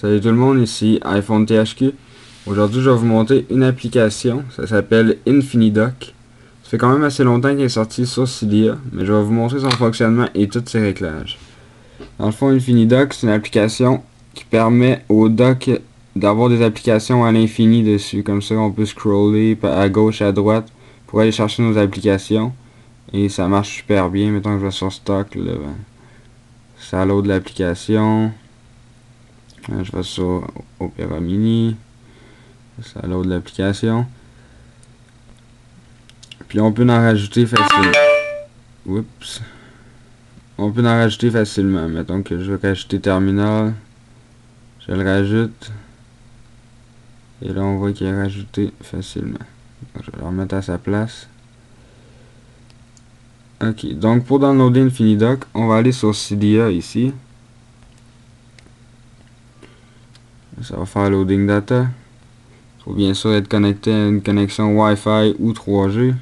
Salut tout le monde, ici iPhone THQ. Aujourd'hui, je vais vous montrer une application, ça s'appelle Infinidoc. Ça fait quand même assez longtemps qu'elle est sortie sur Cydia, mais je vais vous montrer son fonctionnement et tous ses réglages. Dans le fond, Infinidoc, c'est une application qui permet au dock d'avoir des applications à l'infini dessus. Comme ça, on peut scroller à gauche, à droite pour aller chercher nos applications. Et ça marche super bien. Mettons que je vais sur stock, là, ben, ça load l'application. Je vais sur Opera Mini. Ça load l'application. Puis on peut en rajouter facilement. Oups. On peut en rajouter facilement. Mettons que je vais rajouter Terminal. Je le rajoute. Et là on voit qu'il est rajouté facilement. je vais le remettre à sa place. Ok, donc pour downloader Infinidoc, on va aller sur Cydia ici. Ça va faire loading data. Il faut bien sûr être connecté à une connexion Wi-Fi ou 3G.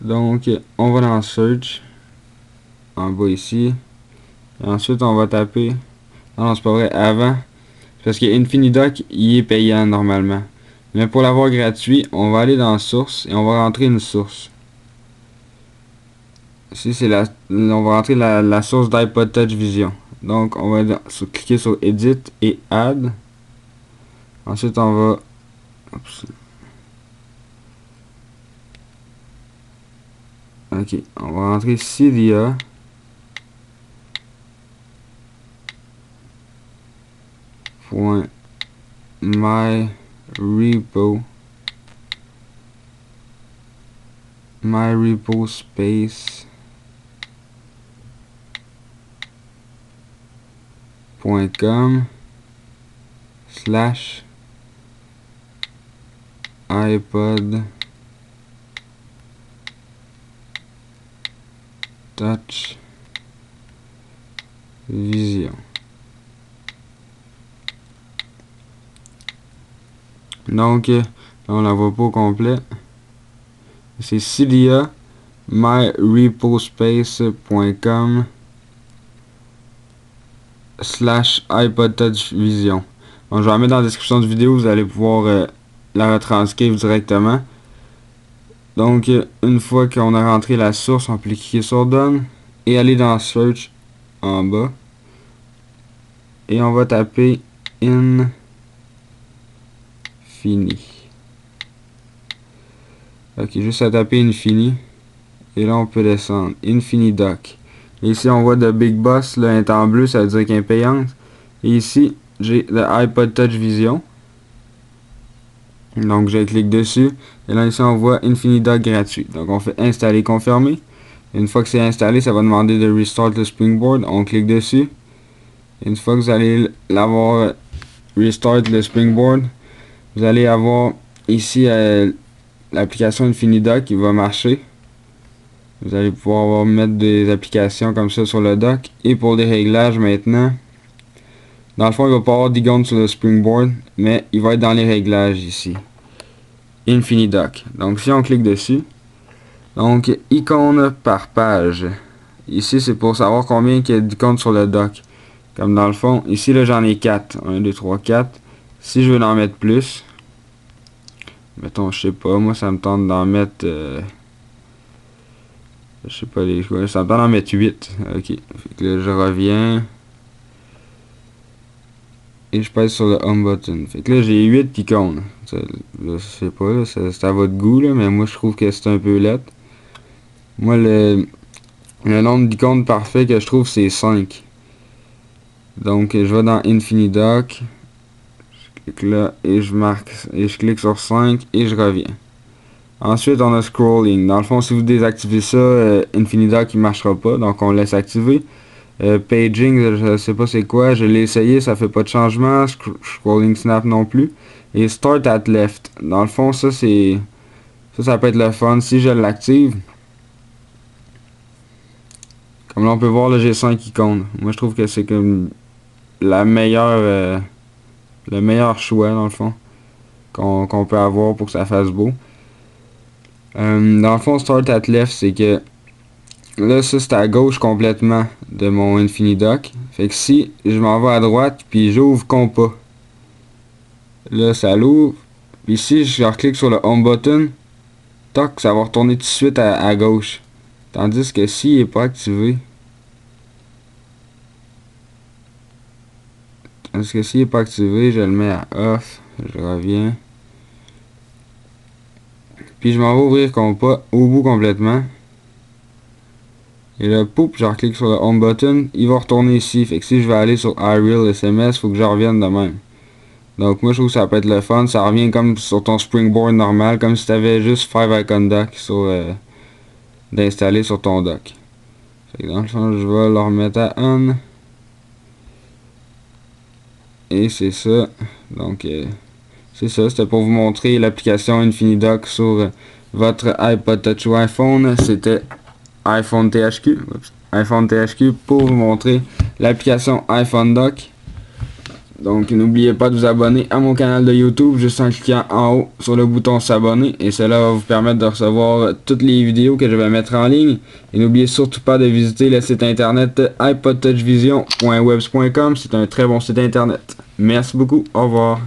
Donc, on va dans Search. En bas ici. Et ensuite, on va taper. Non, c'est pas vrai. Avant. Parce que Infinidoc, il est payant normalement. Mais pour l'avoir gratuit, on va aller dans Source et on va rentrer une source. Ici, c'est la, on va rentrer la, source d'iPod Touch Vision. Donc, on va cliquer sur Edit et Add. Ensuite, on va... Ok, on va rentrer Cydia. Point my repo space com slash iPod Touch Vision. Donc, on la voit pas au complet. C'est Cydia myrepospace.com slash iPod Touch Vision. Bon, je vais la mettre dans la description de vidéo, vous allez pouvoir euh, la retranscrire directement. Donc, une fois qu'on a rentré la source, on peut cliquer sur Done et aller dans Search en bas. Et on va taper Infini. Ok, juste à taper Infini. Et là, on peut descendre. Ici, on voit de Big Boss, là, est bleu, ça veut dire qu'il est payante. Et ici, j'ai le iPod Touch Vision. Donc, je clique dessus. Et là, ici, on voit Infinidoc gratuit. Donc, on fait installer, confirmer. une fois que c'est installé, ça va demander de restart le Springboard. On clique dessus. une fois que vous allez l'avoir restart le Springboard, vous allez avoir ici euh, l'application Infinidoc qui va marcher. Vous allez pouvoir mettre des applications comme ça sur le dock. Et pour les réglages maintenant, dans le fond, il va pas avoir d'icône sur le Springboard, mais il va être dans les réglages ici. Infinidoc. Donc si on clique dessus, donc icône par page. Ici, c'est pour savoir combien il y a d'icônes sur le dock. Comme dans le fond, ici, là, j'en ai 4. 1, 2, 3, 4. Si je veux en mettre plus, mettons, je sais pas, moi, ça me tente d'en mettre... Euh, je sais pas les choix. Ça me tente d'en mettre 8. Ok. Fait que là, je reviens. Et je pèse sur le home button. Fait que là, j'ai 8 icônes. je sais pas, c'est à votre goût, là, mais moi, je trouve que c'est un peu lettre. Moi, le, le nombre d'icônes parfait que je trouve, c'est 5. Donc, je vais dans Infinidoc. Je clique là et je marque et je clique sur 5 et je reviens. Ensuite, on a scrolling. Dans le fond, si vous désactivez ça, euh, Infinidoc il marchera pas, donc on laisse activer. Euh, paging, je sais pas c'est quoi, je l'ai essayé, ça fait pas de changement. scrolling snap non plus. Et start at left. Dans le fond, ça c'est. Ça, ça peut être le fun. Si je l'active. Comme là, on peut voir, là, j'ai 5 icônes. Moi, je trouve que c'est comme la meilleure. Euh, le meilleur choix, dans le fond. Qu'on peut avoir pour que ça fasse beau. Euh, dans le fond, Start at Left, c'est que là, ça c'est à gauche complètement de mon Infinidoc. Fait que si je m'en vais à droite, puis j'ouvre compas. Là, ça l'ouvre. Puis si je reclique sur le home button, toc, ça va retourner tout de suite à, gauche. Tandis que s'il n'est pas activé, tandis que s'il n'est pas activé, je le mets à off, je reviens. Puis je m'en vais ouvrir au bout complètement. Et là, poup, je reclique sur le home button, il va retourner ici. Fait que si je vais aller sur iReal SMS, faut que je revienne de même. Donc moi je trouve que ça peut être le fun. Ça revient comme sur ton Springboard normal, comme si tu avais juste Five Icon Dock euh, d'installer sur ton dock. Fait que dans le fond, je vais le remettre à on. Et c'est ça. Donc euh, c'est ça, c'était pour vous montrer l'application InfiniDock sur euh, votre iPod Touch ou iPhone. C'était iPhone THQ. iPhone THQ pour vous montrer l'application iPhone Dock. Donc n'oubliez pas de vous abonner à mon canal de YouTube juste en cliquant en haut sur le bouton s'abonner et cela va vous permettre de recevoir toutes les vidéos que je vais mettre en ligne. Et n'oubliez surtout pas de visiter le site internet iPodTouchvision.webs.com, c'est un très bon site internet. Merci beaucoup, au revoir.